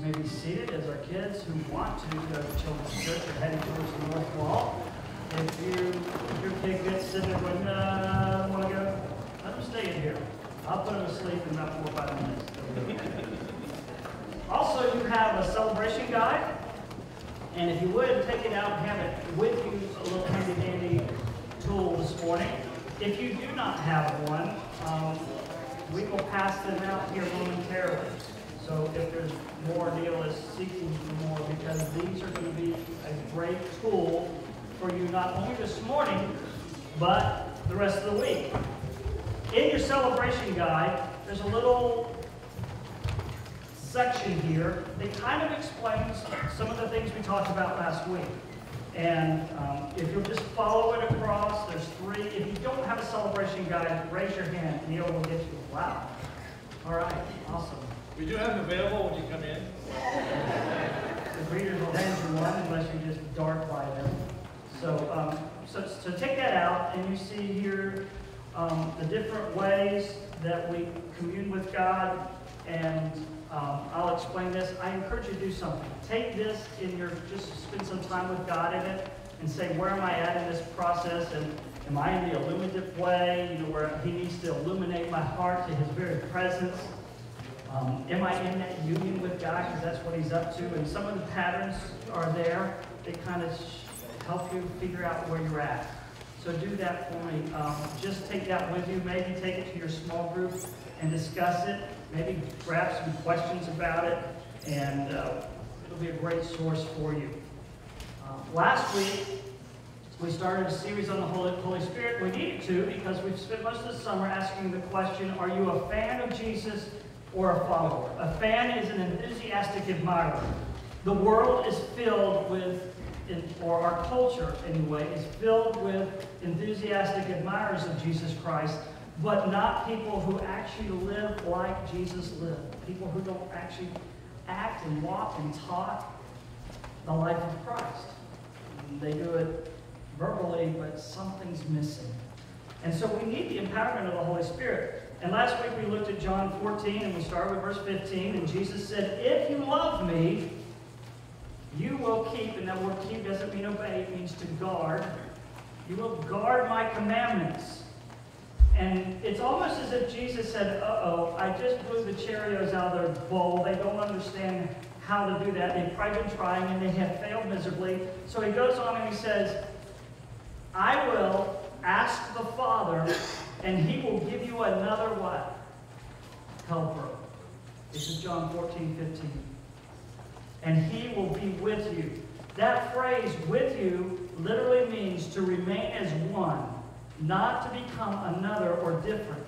You may be seated as our kids who want to go to Children's Church are heading towards the North Wall. If you, if your kid gets sitting there going, no, I don't want to go, let them stay in here. I'll put them to sleep in about four or five minutes. Also, you have a celebration guide. And if you would, take it out and have it with you, a little handy dandy tool this morning. If you do not have one, um, we will pass them out here momentarily. So if there's more, Neil is seeking for more because these are going to be a great tool for you not only this morning, but the rest of the week. In your celebration guide, there's a little section here that kind of explains some of the things we talked about last week. And um, if you'll just follow it across, there's three. If you don't have a celebration guide, raise your hand. Neil will get you. Wow. All right. Awesome. We do have them available when you come in. The readers will hand you one unless you just dart by them. So, um, so, so take that out, and you see here um, the different ways that we commune with God, and um, I'll explain this. I encourage you to do something. Take this in your, just spend some time with God in it, and say, where am I at in this process, and am I in the illuminative way, you know, where He needs to illuminate my heart to His very presence. Um, am I in that union with God? Because that's what He's up to. And some of the patterns are there that kind of help you figure out where you're at. So do that for me. Um, just take that with you. Maybe take it to your small group and discuss it. Maybe grab some questions about it. And uh, it'll be a great source for you. Uh, last week, we started a series on the Holy, Holy Spirit. We needed to because we've spent most of the summer asking the question, are you a fan of Jesus or a follower. A fan is an enthusiastic admirer. The world is filled with, or our culture anyway, is filled with enthusiastic admirers of Jesus Christ, but not people who actually live like Jesus lived. People who don't actually act and walk and talk the life of Christ. They do it verbally, but something's missing. And so we need the empowerment of the Holy Spirit. And last week we looked at John 14 and we started with verse 15 and Jesus said, if you love me, you will keep, and that word keep doesn't mean obey, it means to guard. You will guard my commandments. And it's almost as if Jesus said, uh-oh, I just blew the Cheerios out of their bowl. They don't understand how to do that. They've probably been trying and they have failed miserably. So he goes on and he says, I will ask the Father and he will give you another what? Helper. This is John 14, 15. And he will be with you. That phrase, with you, literally means to remain as one, not to become another or different.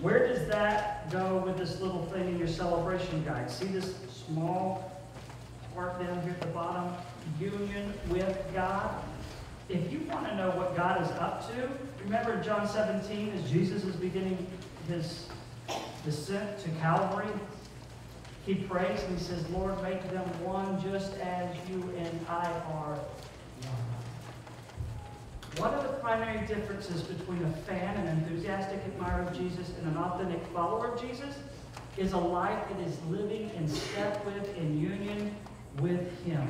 Where does that go with this little thing in your celebration guide? See this small part down here at the bottom? Union with God. If you want to know what God is up to, remember John 17 as Jesus is beginning his descent to Calvary? He prays and he says, Lord, make them one just as you and I are one. What are the primary differences between a fan, an enthusiastic admirer of Jesus, and an authentic follower of Jesus? Is a life that is living in step with, in union with Him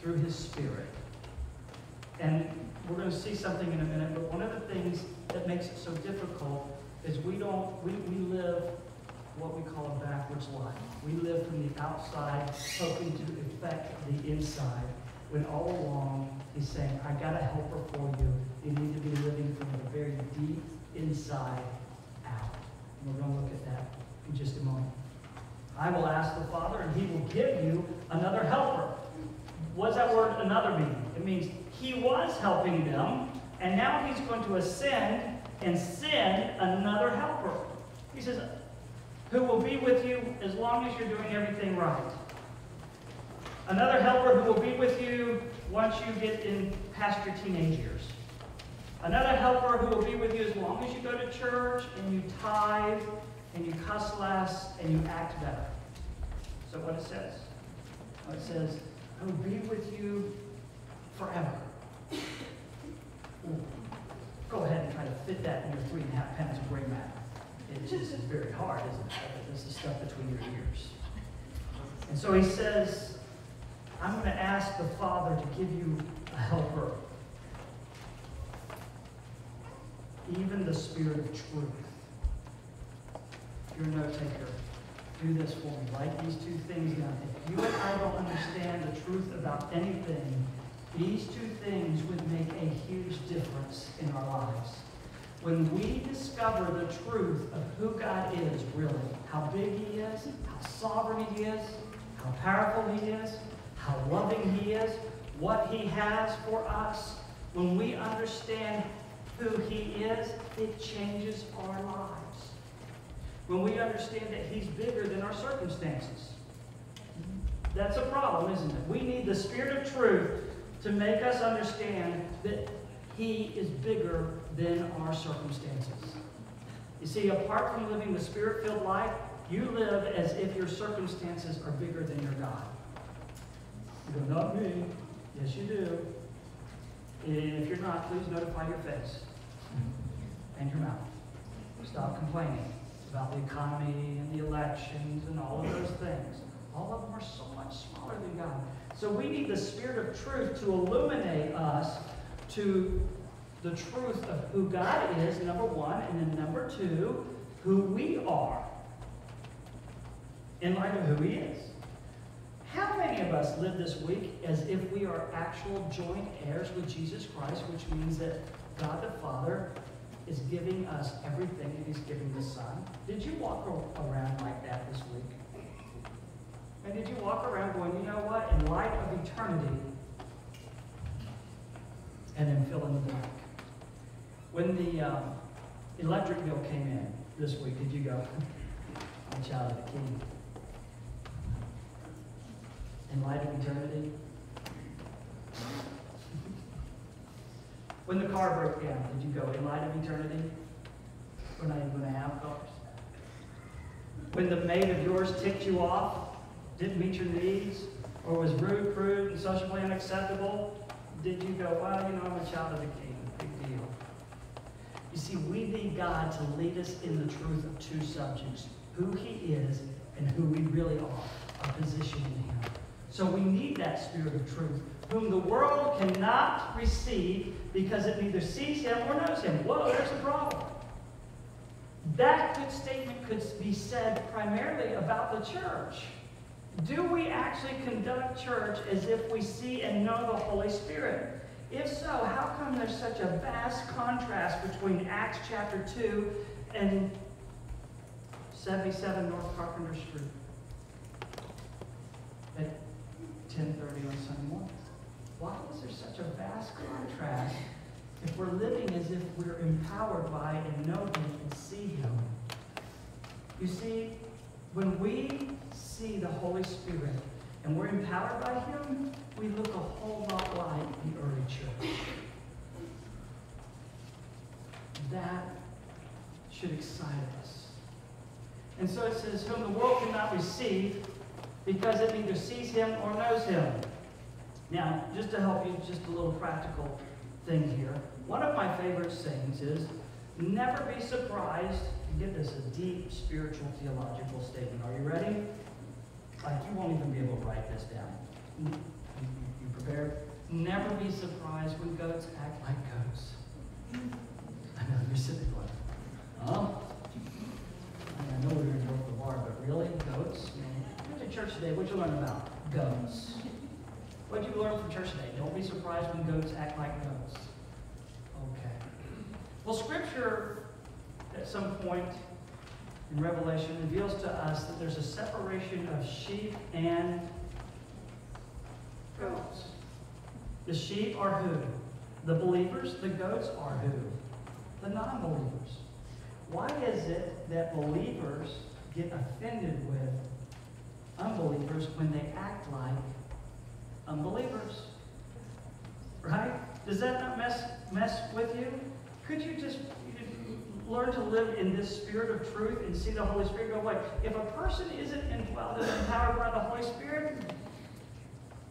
through His Spirit. And we're going to see something in a minute, but one of the things that makes it so difficult is we don't, we, we live what we call a backwards life. We live from the outside, hoping to affect the inside, when all along he's saying, I got a helper for you. You need to be living from the very deep inside out. And we're going to look at that in just a moment. I will ask the Father, and he will give you another helper. What does that word another mean? It means he was helping them, and now he's going to ascend and send another helper. He says, who will be with you as long as you're doing everything right. Another helper who will be with you once you get in past your teenage years. Another helper who will be with you as long as you go to church and you tithe and you cuss less and you act better. So what it says? It says, Will be with you forever. Go ahead and try to fit that in your three and a half pounds of gray matter. It just is very hard, isn't it? This is stuff between your ears. And so he says, I'm going to ask the Father to give you a helper, even the Spirit of truth. If you're a note taker, do this for me. Write these two things down. If you and I don't understand the truth about anything, these two things would make a huge difference in our lives. When we discover the truth of who God is, really, how big He is, how sovereign He is, how powerful He is, how loving He is, what He has for us, when we understand who He is, it changes our. When we understand that He's bigger than our circumstances. That's a problem, isn't it? We need the Spirit of truth to make us understand that He is bigger than our circumstances. You see, apart from living the Spirit filled life, you live as if your circumstances are bigger than your God. You go, not me. Yes, you do. And if you're not, please notify your face and your mouth. Stop complaining about the economy and the elections and all of those things. All of them are so much smaller than God. So we need the Spirit of truth to illuminate us to the truth of who God is, number one, and then number two, who we are in light of who He is. How many of us live this week as if we are actual joint heirs with Jesus Christ, which means that God the Father is giving us everything that He's giving the Son? Did you walk around like that this week? And did you walk around going, you know what, in light of eternity, and then fill in the blank? When the um, electric bill came in this week, did you go, I'm child of the King? In light of eternity? When the car broke down, did you go, in light of eternity? We're not even going to have cars. When the maid of yours ticked you off, didn't meet your needs, or was rude, crude, and socially unacceptable, did you go, well, you know, I'm a child of the king, big deal. You see, we need God to lead us in the truth of two subjects, who he is and who we really are, our position in him. So we need that spirit of truth, whom the world cannot receive because it neither sees him or knows him. Whoa, there's a problem. That good statement could be said primarily about the church. Do we actually conduct church as if we see and know the Holy Spirit? If so, how come there's such a vast contrast between Acts chapter 2 and 77 North Carpenter Street at 10.30 on Sunday morning? Why is there such a vast contrast if we're living as if we're empowered by and know Him and see Him? You see, when we see the Holy Spirit and we're empowered by Him, we look a whole lot like the early church. That should excite us. And so it says, Whom the world cannot receive because it either sees Him or knows Him. Now, just to help you, just a little practical thing here. One of my favorite sayings is, Never be surprised. Get this, a deep spiritual theological statement. Are you ready? Like you won't even be able to write this down. You, you, prepared? Never be surprised when goats act like goats. I know you're sitting going, oh. I know we were in the bar, but really, goats? Church today. What'd you learn about goats? What'd you learn from church today? Don't be surprised when goats act like goats. Okay. Well, Scripture, at some point in Revelation, reveals to us that there's a separation of sheep and goats. The sheep are who? The believers. The goats are who? The non believers. Why is it that believers get offended with unbelievers when they act like unbelievers? Right? Does that not mess, mess with you? Could you just learn to live in this spirit of truth and see the Holy Spirit go away? If a person isn't indwelled and empowered by the Holy Spirit,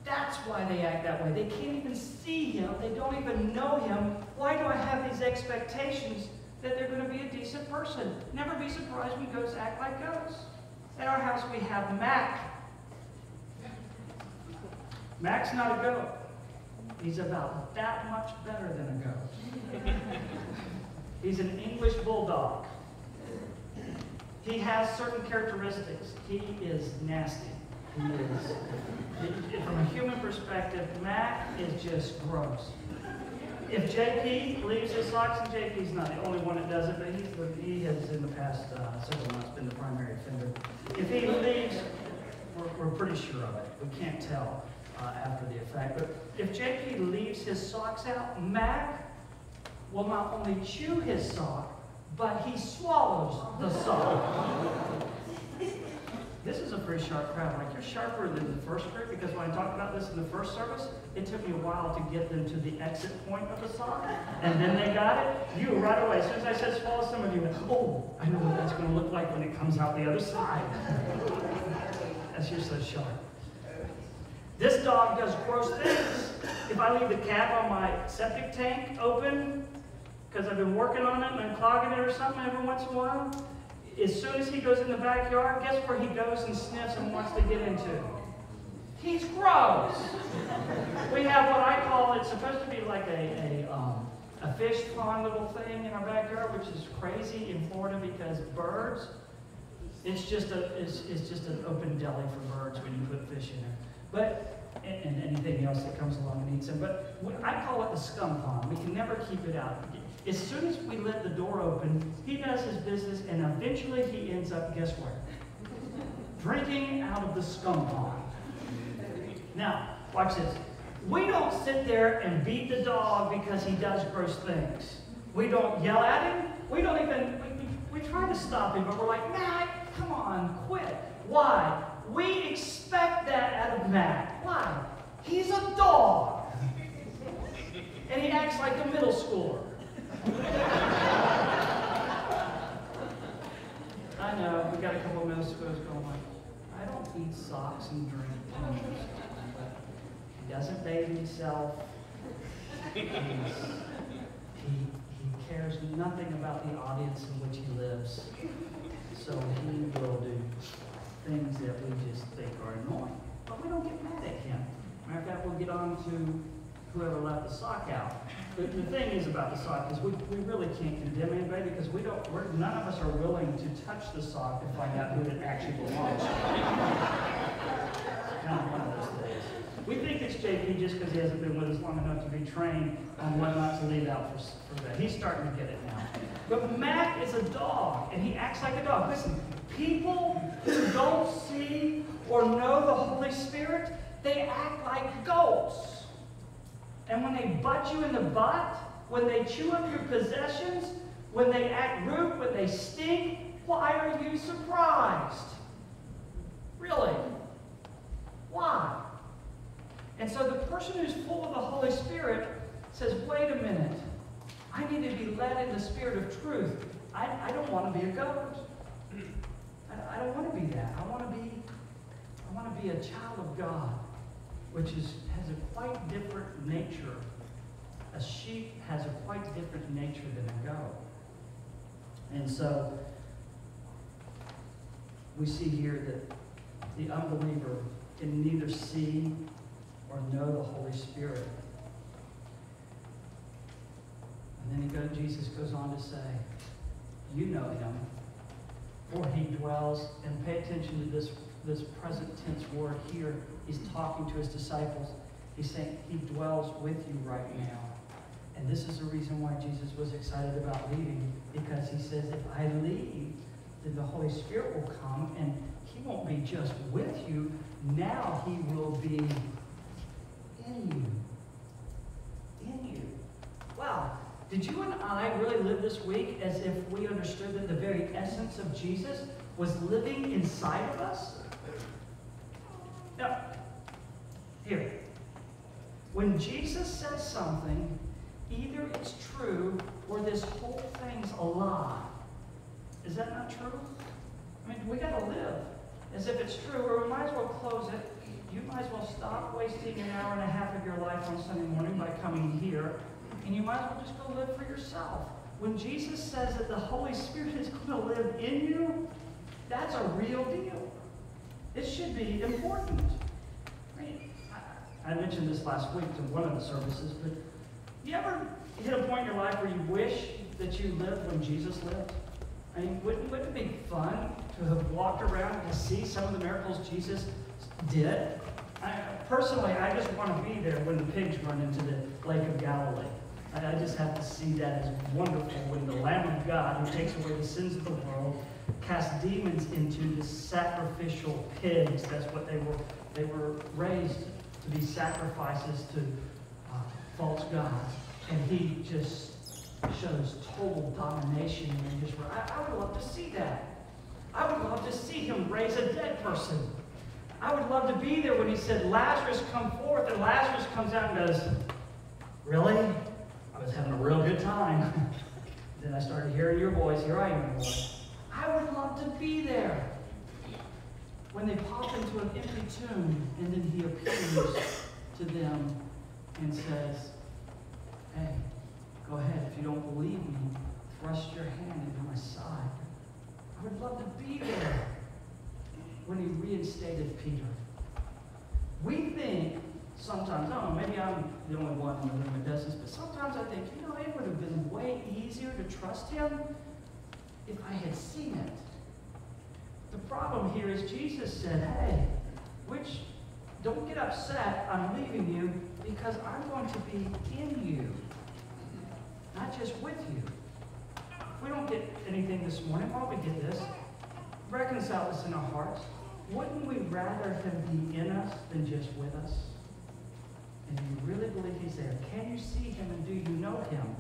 that's why they act that way. They can't even see Him. They don't even know Him. Why do I have these expectations that they're going to be a decent person? Never be surprised when goats act like goats. At our house, we have Mac. Mac's not a goat. He's about that much better than a goat. He's an English bulldog. He has certain characteristics. He is nasty. He is. From a human perspective, Mac is just gross. If JP leaves his socks, and JP's not the only one that does it, but the, he has in the past uh, several months been the primary offender. If he leaves, we're, we're pretty sure of it. We can't tell uh, after the effect. But if JP leaves his socks out, Mac will not only chew his sock, but he swallows the sock. This is a pretty sharp crowd. Like you're sharper than the first group because when I talked about this in the first service, it took me a while to get them to the exit point of the song, and then they got it. You right away, as soon as I said swallow, some of you went, "Oh, I know what that's going to look like when it comes out the other side." That's you're so sharp. This dog does gross things. If I leave the cap on my septic tank open, because I've been working on it and clogging it or something every once in a while, as soon as he goes in the backyard, guess where he goes and sniffs and wants to get into? He's gross. We have what I call, it's supposed to be like a, a, um, a fish pond little thing in our backyard, which is crazy in Florida because birds, it's just a, it's, it's just an open deli for birds when you put fish in there. But, and, anything else that comes along and eats them. But I call it the scum pond. We can never keep it out. As soon as we let the door open, he does his business and eventually he ends up, guess where? Drinking out of the scum pond. Now, watch this. We don't sit there and beat the dog because he does gross things. We don't yell at him. We don't even, we, we, try to stop him, but we're like, Mac, come on, quit. Why? We expect that out of Mac. Why? He's a dog. And he acts like a middle schooler. I know, we got a couple of middle schoolers going I don't eat socks and drink punches. But he doesn't bathe himself. He's- He, he cares nothing about the audience in which he lives. So he will do things that we just think are annoying. But we don't get mad at him. Matter of fact, we'll get on to whoever left the sock out. The, the thing is about the sock is we, we really can't condemn anybody because we don't, we're, none of us are willing to touch the sock to find out who it actually belongs to. Kind of one of those things. We think it's JP just because he hasn't been with us long enough to be trained on what not to leave out for, for that. He's starting to get it now. But Mac is a dog, and he acts like a dog. Listen, people who don't see or know the Holy Spirit, they act like goats. And when they butt you in the butt, when they chew up your possessions, when they act rude, when they stink, why are you surprised? Really? Why? And so the person who's full of the Holy Spirit says, wait a minute, I need to be led in the spirit of truth. I, I don't want to be a goat. I, I don't want to be that. I want to be, I want to be a child of God, which is, has a quite different nature. A sheep has a quite different nature than a goat. And so we see here that the unbeliever can neither see or know the Holy Spirit. And then he Jesus goes on to say, You know him, for he dwells, and pay attention to this, this present tense word here. He's talking to his disciples. He's saying, He dwells with you right now. And this is the reason why Jesus was excited about leaving, because he says, If I leave, then the Holy Spirit will come, and he won't be just with you. Now he will be in you. In you. Wow. Did you and I really live this week as if we understood that the very essence of Jesus was living inside of us? Now, here. When Jesus says something, either it's true or this whole thing's a lie. Is that not true? I mean, we got to live as if it's true, or we might as well close it. You might as well stop wasting an hour and a half of your life on Sunday morning by coming here, and you might as well just go live for yourself. When Jesus says that the Holy Spirit is going to live in you, that's a real deal. It should be important. I I- I mentioned this last week to one of the services, but you ever hit a point in your life where you wish that you lived when Jesus lived? I mean, wouldn't, wouldn't it be fun to have walked around and to see some of the miracles Jesus did? I, personally, I just want to be there when the pigs run into the Lake of Galilee. I, I just have to see that as wonderful when the Lamb of God, who takes away the sins of the world, casts demons into the sacrificial pigs. That's what they were. They were raised to be sacrifices to uh, false gods, and he just shows total domination and just. I, I would love to see that. I would love to see him raise a dead person. I would love to be there when he said, Lazarus, come forth. And Lazarus comes out and goes, Really? I was having a real good time. then I started hearing your voice. Here I am, Lord. I would love to be there. When they pop into an empty tomb and then he appears to them and says, Hey, go ahead. If you don't believe me, thrust your hand into my side. I would love to be there when he reinstated Peter. We think sometimes, I don't know, maybe I'm the only one in the room that does this, but sometimes I think, you know, it would have been way easier to trust him if I had seen it. The problem here is Jesus said, hey, which don't get upset, I'm leaving you because I'm going to be in you, not just with you. We don't get anything this morning, why don't we get this? Reconcile this in our hearts. Wouldn't we rather him be in us than just with us? And you really believe he's there? Can you see him and do you know him?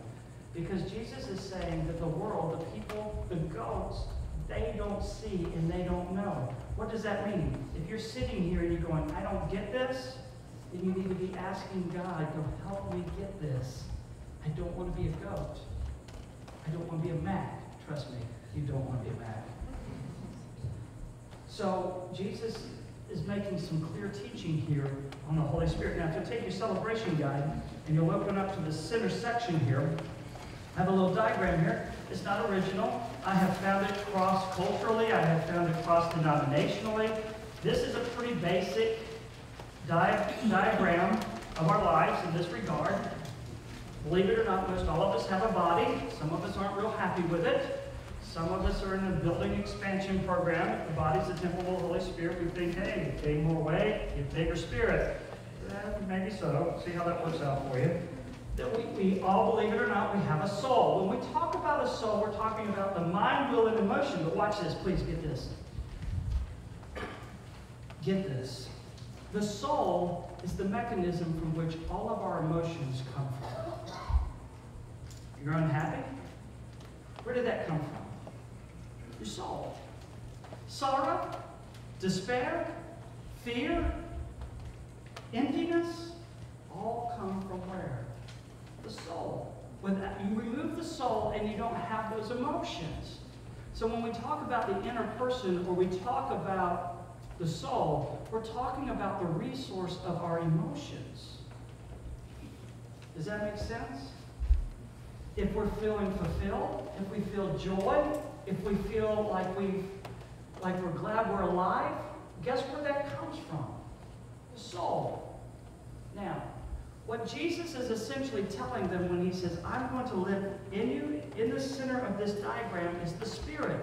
Because Jesus is saying that the world, the people, the goats, they don't see and they don't know. What does that mean? If you're sitting here and you're going, I don't get this, then you need to be asking God, go help me get this. I don't want to be a goat. I don't want to be a Mac. Trust me, you don't want to be a Mac. So Jesus is making some clear teaching here on the Holy Spirit. Now, to take your celebration guide, and you'll open up to the center section here, I have a little diagram here. It's not original. I have found it cross-culturally. I have found it cross-denominationally. This is a pretty basic di diagram of our lives in this regard. Believe it or not, most all of us have a body. Some of us aren't real happy with it. Some of us are in a building expansion program. If The body's the temple of the Holy Spirit. We think, hey, gain more weight, get bigger spirit. Eh, maybe so. See how that works out for you. That we, we all, believe it or not, we have a soul. When we talk about a soul, we're talking about the mind, will, and emotion. But watch this, please get this. Get this. The soul is the mechanism from which all of our emotions come from. You're unhappy? Where did that come from? Your soul. Sorrow, despair, fear, emptiness, all come from where? The soul. When you remove the soul and you don't have those emotions. So when we talk about the inner person or we talk about the soul, we're talking about the resource of our emotions. Does that make sense? If we're feeling fulfilled, if we feel joy, if we feel like we like we're glad we're alive, guess where that comes from? The soul. Now, what Jesus is essentially telling them when he says, I'm going to live in you, in the center of this diagram is the Spirit.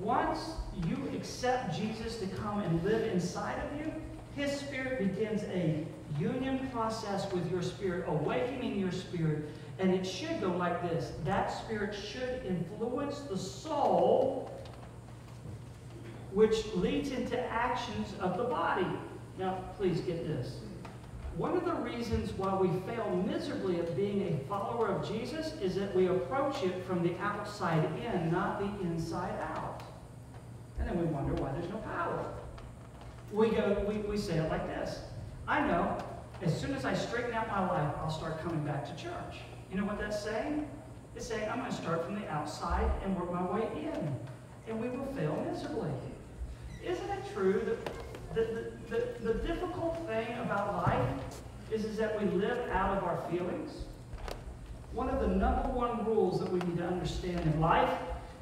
Once you accept Jesus to come and live inside of you, his Spirit begins a union process with your spirit, awakening your spirit, and it should go like this. That spirit should influence the soul, which leads into actions of the body. Now, please get this. One of the reasons why we fail miserably at being a follower of Jesus is that we approach it from the outside in, not the inside out. And then we wonder why there's no power. We go, we, we say it like this. I know, as soon as I straighten out my life, I'll start coming back to church. You know what that's saying? It's saying I'm going to start from the outside and work my way in. And we will fail miserably. Isn't it true that the, the, the, the difficult thing about life is, is that we live out of our feelings? One of the number one rules that we need to understand in life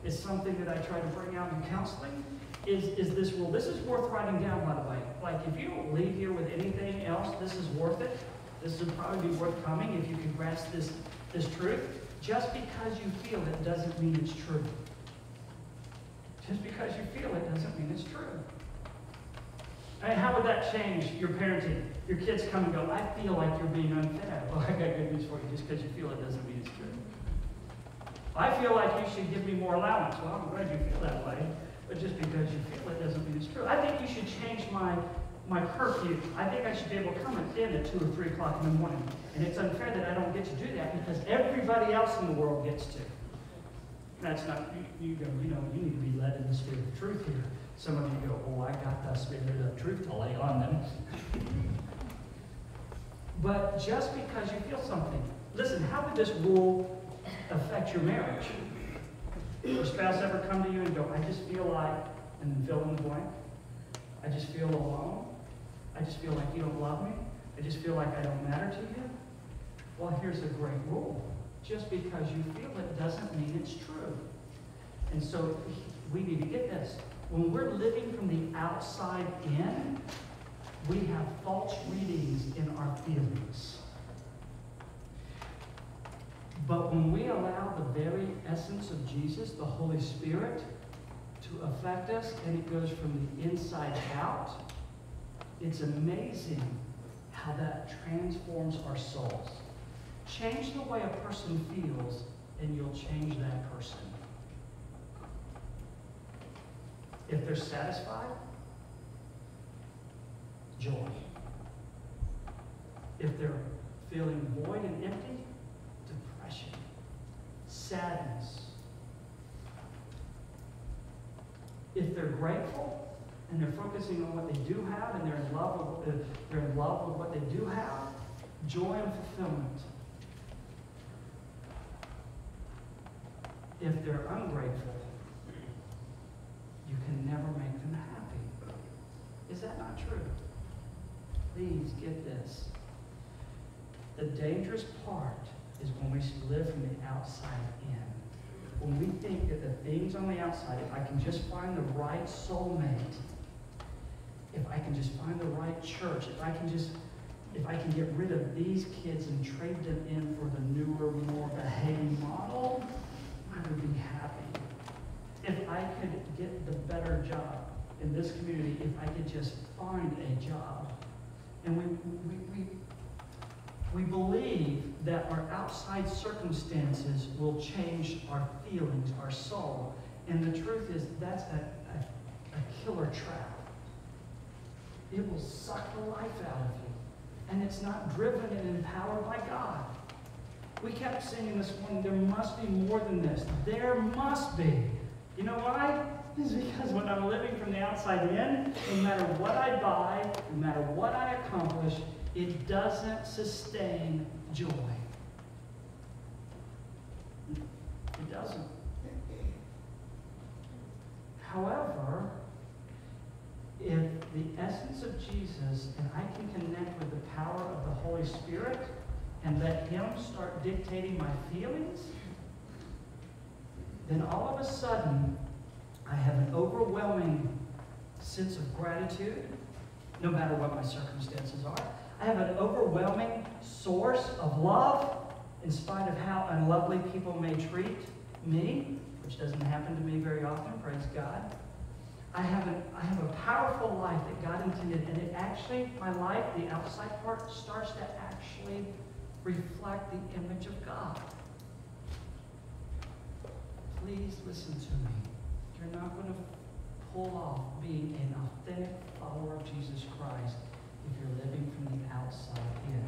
is something that I try to bring out in counseling is, is this rule. This is worth writing down, by the way. Like, if you don't leave here with anything else, this is worth it. This would probably be worth coming if you can grasp this, this truth. Just because you feel it doesn't mean it's true. Just because you feel it doesn't mean it's true. How would that change your parenting? Your kids come and go, I feel like you're being unfair. Well, I got good news for you. Just because you feel it doesn't mean it's true. I feel like you should give me more allowance. Well, I'm glad you feel that way. But just because you feel it doesn't mean it's true. I think you should change my, my curfew. I think I should be able to come at 10 at 2 or 3 o'clock in the morning. And it's unfair that I don't get to do that because everybody else in the world gets to. That's not, you, you go, you know, you need to be led in the spirit of truth here. Some of you go, oh, I got the spirit of truth to lay on them. but just because you feel something, listen, how would this rule affect your marriage? Your spouse ever come to you and go, I just feel like, and fill in the blank? I just feel alone. I just feel like you don't love me. I just feel like I don't matter to you. Well, here's a great rule. Just because you feel it doesn't mean it's true. And so we need to get this. When we're living from the outside in, we have false readings in our feelings. But when we allow the very essence of Jesus, the Holy Spirit, to affect us, and it goes from the inside out, it's amazing how that transforms our souls. Change the way a person feels, and you'll change that person. If they're satisfied, joy. If they're feeling void and empty, depression, sadness. If they're grateful and they're focusing on what they do have and they're in love with uh, they're in love with what they do have, joy and fulfillment. If they're ungrateful, you can never make them happy. Is that not true? Please get this. The dangerous part is when we live from the outside in. When we think that the things on the outside, if I can just find the right soulmate, if I can just find the right church, if I can just, if I can get rid of these kids and trade them in for the newer, more behaving model, I would be happy. If I could get the better job in this community, if I could just find a job. And we, we, we, we believe that our outside circumstances will change our feelings, our soul. And the truth is, that's a, a, a killer trap. It will suck the life out of you. And it's not driven and empowered by God. We kept singing this morning, there must be more than this. There must be. You know why? It's because when I'm living from the outside in, no matter what I buy, no matter what I accomplish, it doesn't sustain joy. It doesn't. However, if the essence of Jesus and I can connect with the power of the Holy Spirit and let Him start dictating my feelings, then all of a sudden I have an overwhelming sense of gratitude, no matter what my circumstances are. I have an overwhelming source of love in spite of how unlovely people may treat me, which doesn't happen to me very often, praise God. I have, an, I have a powerful life that God intended, and it actually, my life, the outside part, starts to actually reflect the image of God. Please listen to me. You're not going to pull off being an authentic follower of Jesus Christ if you're living from the outside in.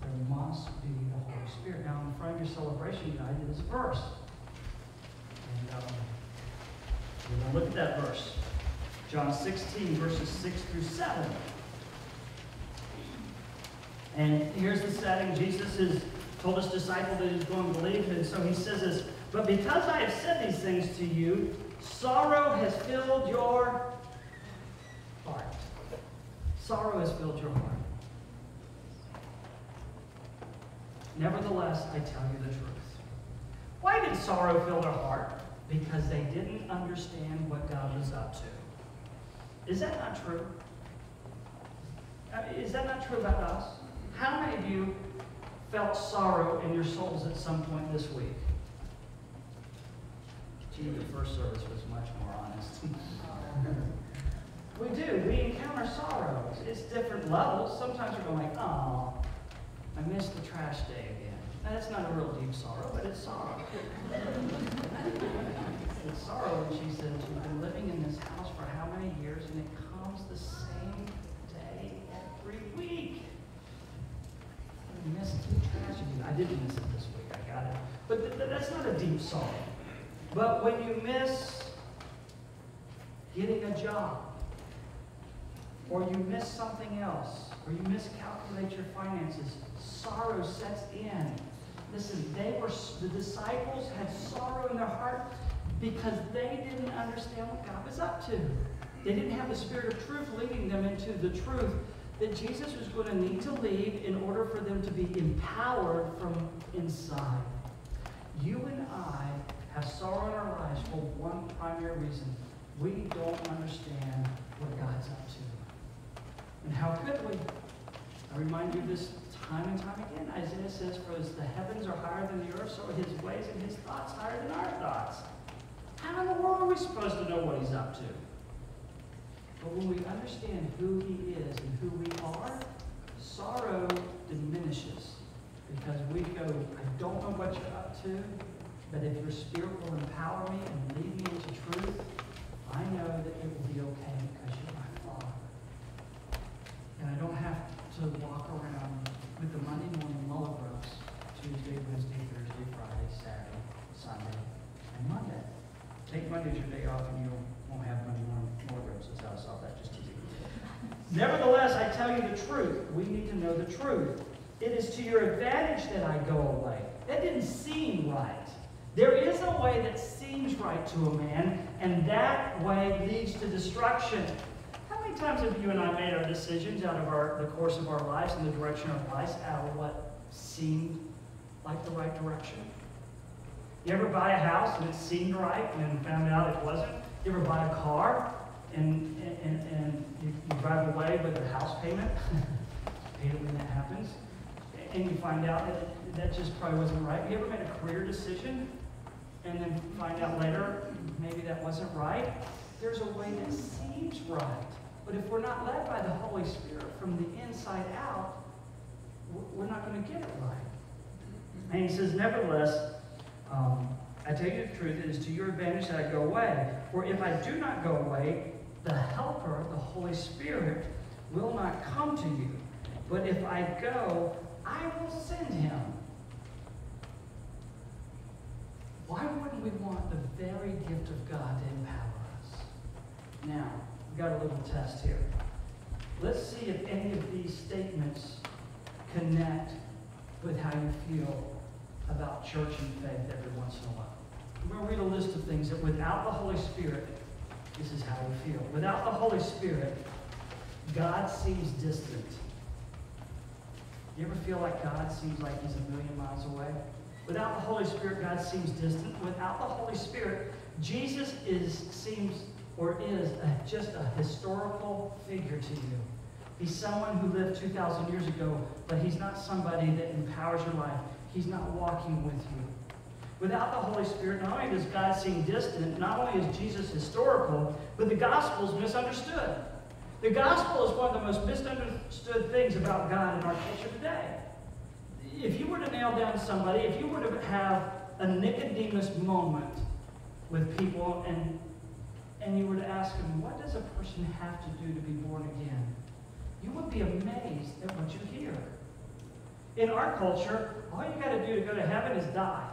There must be the Holy Spirit. Now, in front of your celebration guide is verse. And um, we're going to look at that verse. John 16, verses 6 through 7. And here's the setting. Jesus has told his disciple that he's going to believe, and so he says this, But because I have said these things to you, sorrow has filled your heart. Sorrow has filled your heart. Nevertheless, I tell you the truth. Why did sorrow fill their heart? Because they didn't understand what God was up to. Is that not true? Uh, Is that not true about us? How many of you felt sorrow in your souls at some point this week? Gee, the first service was much more honest. we do. We encounter sorrows. It's different levels. Sometimes we're going like, oh, I missed the trash day again. Now, that's not a real deep sorrow, but it's sorrow. it's sorrow when she says, We've been living in this house for how many years and it comes the same day every week. I missed the trash again. I didn't miss it this week, I got it. But th- th- that's not a deep sorrow. But when you miss getting a job, or you miss something else, or you miscalculate your finances, sorrow sets in. Listen, they were the disciples had sorrow in their heart because they didn't understand what God was up to. They didn't have the spirit of truth leading them into the truth that Jesus was going to need to leave in order for them to be empowered from inside. You and I have sorrow in our lives for one primary reason. We don't understand what God's up to. And how could we? I remind you of this time and time again. Isaiah says, For as the heavens are higher than the earth, so are his ways and his thoughts higher than our thoughts. How in the world are we supposed to know what he's up to? But when we understand who he is and who we are, sorrow diminishes. Because we go, I don't know what you're up to, but if your spirit will empower me and lead me into truth, I know that it will be okay because you're my Father. And I don't have to walk around with the Monday morning mulligrubs Tuesday, Wednesday, Thursday, Friday, Saturday, Sunday, and Monday. Take Monday as your day off and you won't have Monday morning mulligrubs. That's how I solve that, just teasing. Nevertheless, I tell you the truth. We need to know the truth. It is to your advantage that I go away. That didn't seem right. There is a way that seems right to a man, and that way leads to destruction. How many times have you and I made our decisions out of our, the course of our lives and the direction of our lives out of what seemed like the right direction? You ever buy a house and it seemed right and then found out it wasn't? You ever buy a car and, and, and you, you drive away with a house payment? hate it when that happens. And you find out that that just probably wasn't right. You ever made a career decision and then find out later maybe that wasn't right? There's a way that seems right. But if we're not led by the Holy Spirit from the inside out, we're not going to get it right. And he says, nevertheless, um, I tell you the truth, it is to your advantage that I go away. For if I do not go away, the Helper, the Holy Spirit, will not come to you. But if I go, I will send him. Why wouldn't we want the very gift of God to empower us? Now, we've got a little test here. Let's see if any of these statements connect with how you feel about church and faith every once in a while. I'm going to read a list of things that without the Holy Spirit, this is how we feel. Without the Holy Spirit, God seems distant. You ever feel like God seems like he's a million miles away? Without the Holy Spirit, God seems distant. Without the Holy Spirit, Jesus is seems or is a, just a historical figure to you. He's someone who lived 2,000 years ago, but he's not somebody that empowers your life. He's not walking with you. Without the Holy Spirit, not only does God seem distant, not only is Jesus historical, but the gospel is misunderstood. The gospel is one of the most misunderstood things about God in our culture today. If you were to nail down somebody, if you were to have a Nicodemus moment with people and, and you were to ask them, what does a person have to do to be born again? You would be amazed at what you hear. In our culture, all you got to do to go to heaven is die.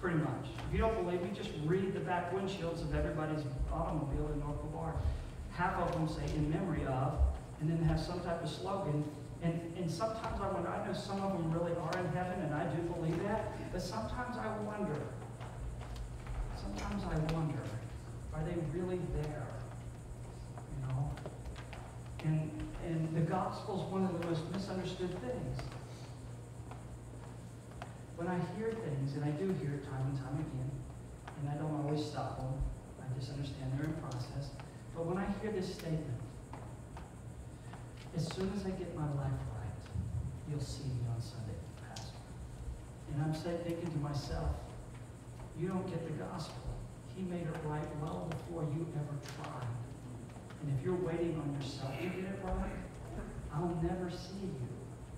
Pretty much. If you don't believe me, just read the back windshields of everybody's automobile in North Brevard. Half of them say in memory of, and then have some type of slogan. And, and sometimes I wonder, I know some of them really are in heaven, and I do believe that, but sometimes I wonder, sometimes I wonder, are they really there? You know? And, and the gospel is one of the most misunderstood things. When I hear things, and I do hear it time and time again, and I don't always stop them, I just understand they're in process. But when I hear this statement, As soon as I get my life right, you'll see me on Sunday, Pastor. And I'm saying, thinking to myself, you don't get the gospel. He made it right well before you ever tried. And if you're waiting on yourself to get it right, I'll never see you.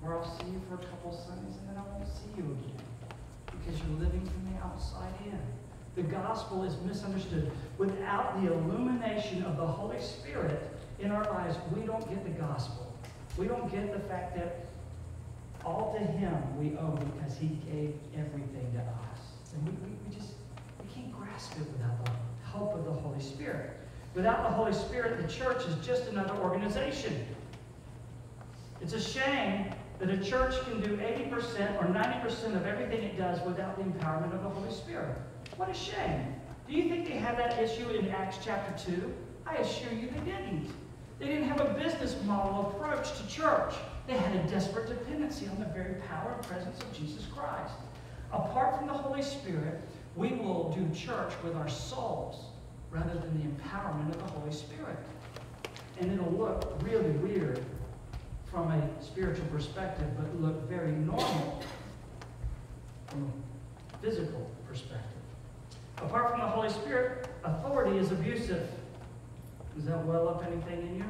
Or I'll see you for a couple Sundays and then I won't see you again. Because you're living from the outside in. The gospel is misunderstood. Without the illumination of the Holy Spirit in our lives, we don't get the gospel. We don't get the fact that all to Him we owe because He gave everything to us. And we, we, we just we can't grasp it without the help of the Holy Spirit. Without the Holy Spirit, the church is just another organization. It's a shame that a church can do 80% or 90% of everything it does without the empowerment of the Holy Spirit. What a shame. Do you think they had that issue in Acts chapter 2? I assure you they didn't. They didn't have a business model approach to church. They had a desperate dependency on the very power and presence of Jesus Christ. Apart from the Holy Spirit, we will do church with our souls rather than the empowerment of the Holy Spirit. And it'll look really weird from a spiritual perspective, but look very normal from a physical perspective. Apart from the Holy Spirit, authority is abusive. Does that well up anything in you?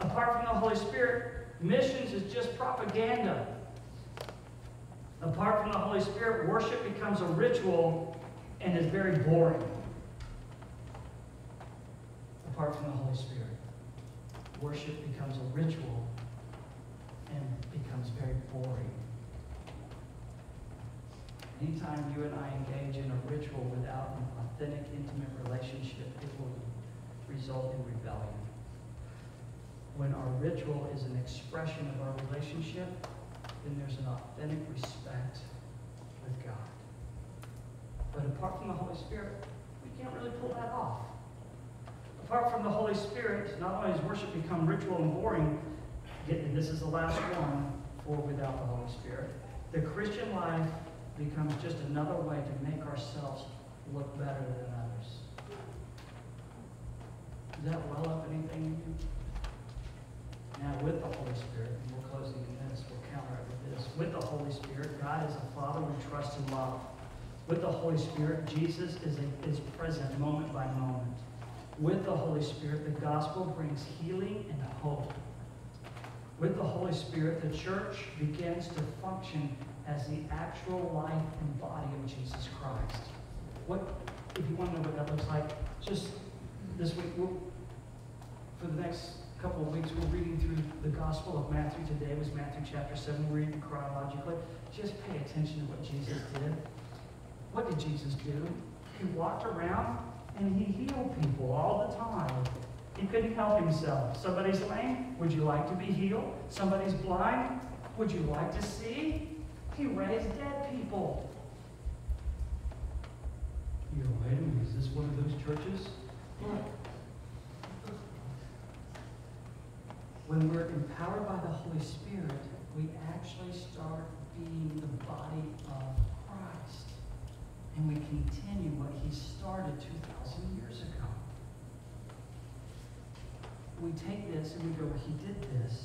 Apart from the Holy Spirit, missions is just propaganda. Apart from the Holy Spirit, worship becomes a ritual and is very boring. Apart from the Holy Spirit, worship becomes a ritual and becomes very boring. Anytime you and I engage in a ritual without an authentic, intimate relationship, it will result in rebellion. When our ritual is an expression of our relationship, then there's an authentic respect with God. But apart from the Holy Spirit, we can't really pull that off. Apart from the Holy Spirit, not only does worship become ritual and boring, and this is the last one for without the Holy Spirit, the Christian life becomes just another way to make ourselves look better than. Does that well up anything in you? Now, with the Holy Spirit, and we're closing in this, we'll counter it with this. With the Holy Spirit, God is a Father we trust and love. With the Holy Spirit, Jesus is, a, is present moment by moment. With the Holy Spirit, the gospel brings healing and hope. With the Holy Spirit, the church begins to function as the actual life and body of Jesus Christ. What, if you want to know what that looks like, just this week, we'll, for the next couple of weeks, we're reading through the Gospel of Matthew. Today was Matthew chapter 7. We're reading chronologically. Just pay attention to what Jesus did. What did Jesus do? He walked around and he healed people all the time. He couldn't help himself. Somebody's lame? Would you like to be healed? Somebody's blind? Would you like to see? He raised dead people. You minute, is this one of those churches? When we're empowered by the Holy Spirit, we actually start being the body of Christ. And we continue what he started 2,000 years ago. We take this and we go, he did this.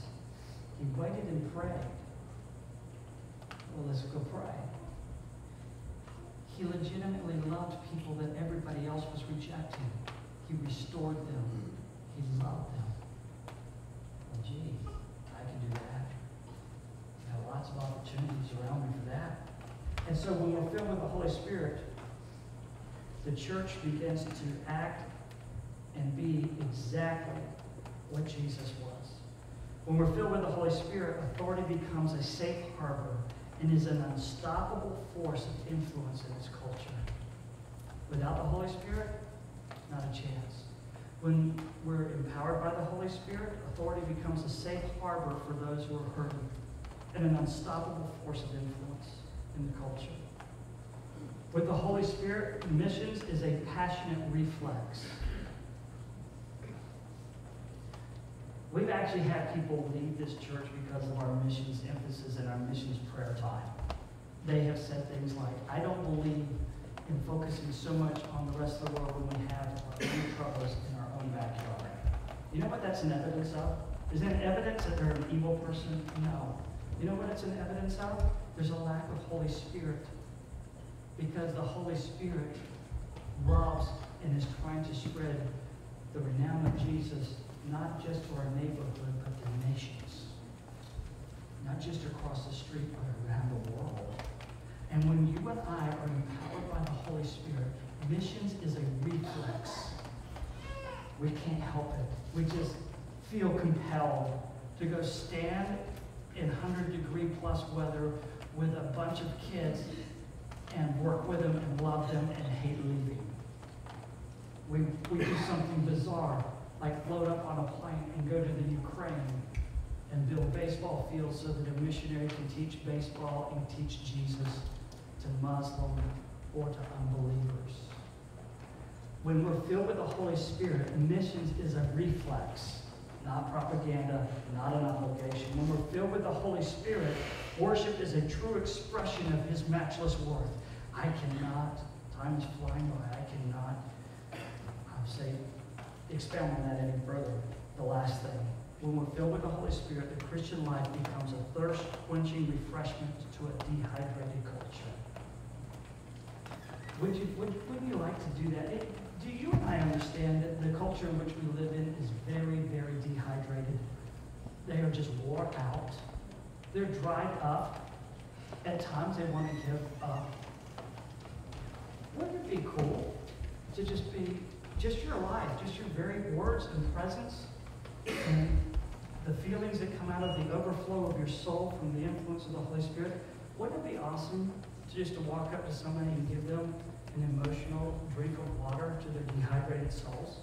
He waited and prayed. Well, let's go pray. He legitimately loved people that everybody else was rejecting. He restored them. Hmm. He loved them. Gee, I can do that. I have lots of opportunities around me for that. And so when we're filled with the Holy Spirit, the church begins to act and be exactly what Jesus was. When we're filled with the Holy Spirit, authority becomes a safe harbor and is an unstoppable force of influence in its culture. Without the Holy Spirit, not a chance. When we're empowered by the Holy Spirit, authority becomes a safe harbor for those who are hurting and an unstoppable force of influence in the culture. With the Holy Spirit, missions is a passionate reflex. We've actually had people leave this church because of our missions emphasis and our missions prayer time. They have said things like, I don't believe in focusing so much on the rest of the world when we have our own troubles our own backyard. You know what that's an evidence of? Is it evidence that they're an evil person? No. You know what it's an evidence of? There's a lack of Holy Spirit. Because the Holy Spirit loves and is trying to spread the renown of Jesus, not just to our neighborhood, but the nations. Not just across the street, but around the world. And when you and I are empowered by the Holy Spirit, missions is a reflex. We can't help it. We just feel compelled to go stand in 100 degree plus weather with a bunch of kids and work with them and love them and hate leaving. We, we do something bizarre, like float up on a plane and go to the Ukraine and build baseball fields so that a missionary can teach baseball and teach Jesus to Muslim or to unbelievers. When we're filled with the Holy Spirit, missions is a reflex, not propaganda, not an obligation. When we're filled with the Holy Spirit, worship is a true expression of His matchless worth. I cannot, time is flying by, I cannot, I'll say, expound on that any further. The last thing. When we're filled with the Holy Spirit, the Christian life becomes a thirst quenching refreshment to a dehydrated culture. Would you, would, wouldn't you like to do that? It, do you and I understand that the culture in which we live in is very, very dehydrated? They are just wore out. They're dried up. At times they want to give up. Wouldn't it be cool to just be just your life, just your very words and presence, and the feelings that come out of the overflow of your soul from the influence of the Holy Spirit? Wouldn't it be awesome to just to walk up to somebody and give them an emotional drink of water to their dehydrated souls?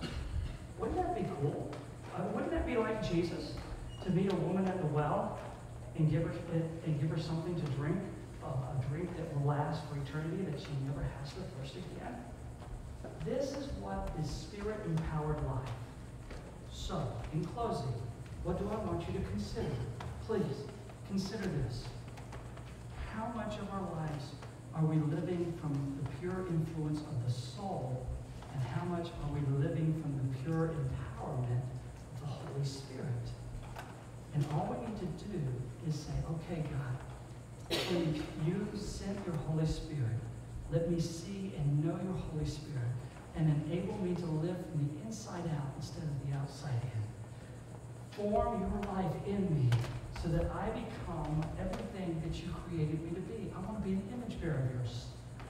Wouldn't that be cool? Uh, wouldn't that be like Jesus to meet a woman at the well and give her and give her something to drink, uh, a drink that will last for eternity, that she never has to thirst again? This is what is spirit-empowered life. So, in closing, what do I want you to consider? Please consider this. How much of our lives are we living from the pure influence of the soul, and how much are we living from the pure empowerment of the Holy Spirit? And all we need to do is say, okay, God, please, you sent your Holy Spirit. Let me see and know your Holy Spirit and enable me to live from the inside out instead of the outside in. Form your life in me so that I become everything that you created me to be. I want to be an image bearer of yours.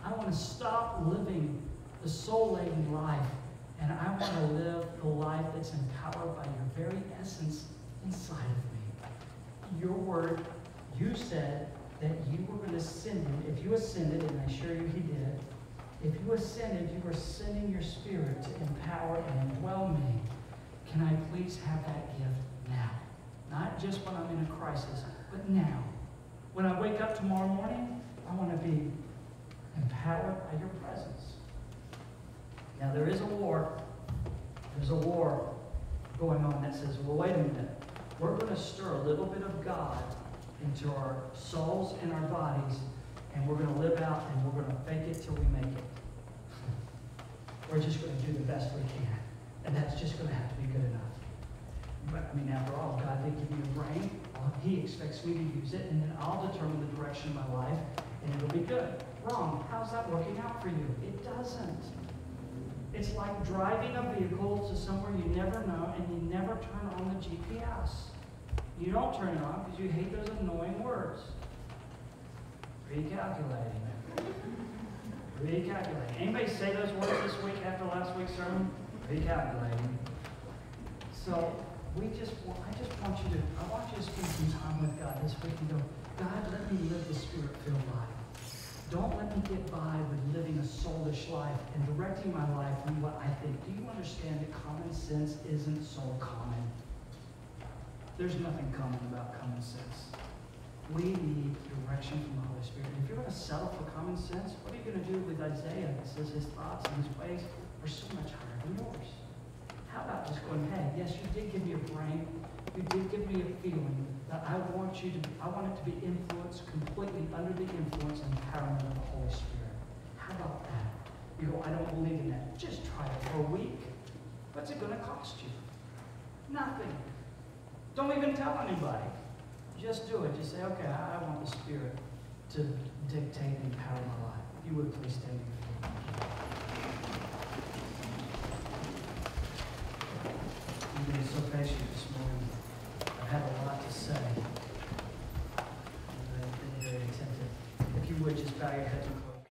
I want to stop living the soul-laden life, and I want to live the life that's empowered by your very essence inside of me. Your word, you said that you were going to send him. If you ascended, and I assure you he did, if you ascended, you were sending your spirit to empower and indwell me. Can I please have that gift? Not just when I'm in a crisis, but now. When I wake up tomorrow morning, I want to be empowered by your presence. Now, there is a war. There's a war going on that says, well, wait a minute. We're going to stir a little bit of God into our souls and our bodies, and we're going to live out and we're going to fake it till we make it. We're just going to do the best we can. And that's just going to have to be good enough. But, I mean, after all, God did give me a brain. He expects me to use it, and then I'll determine the direction of my life, and it'll be good. Wrong. How's that working out for you? It doesn't. It's like driving a vehicle to somewhere you never know, and you never turn on the GPS. You don't turn it on because you hate those annoying words. Recalculating. Recalculating. Anybody say those words this week after last week's sermon? Recalculating. So we just want, I just want you to, I want you to spend some time with God this week and go, God, let me live the spirit-filled life. Don't let me get by with living a soulish life and directing my life on what I think. Do you understand that common sense isn't so common? There's nothing common about common sense. We need direction from the Holy Spirit. And if you're going to settle for common sense, what are you going to do with Isaiah that says his thoughts and his ways are so much higher than yours? How about just going, hey, yes, you did give me a brain. You did give me a feeling that I want you to, I want it to be influenced completely under the influence and empowerment of the Holy Spirit. How about that? You go, I don't believe in that. Just try it for a week. What's it going to cost you? Nothing. Don't even tell anybody. Just do it. Just say, okay, I, I want the Spirit to dictate and empower my life. If you would please stand Been so patient this morning. I have a lot to say. And I've been very attentive. If you would, just bow your head.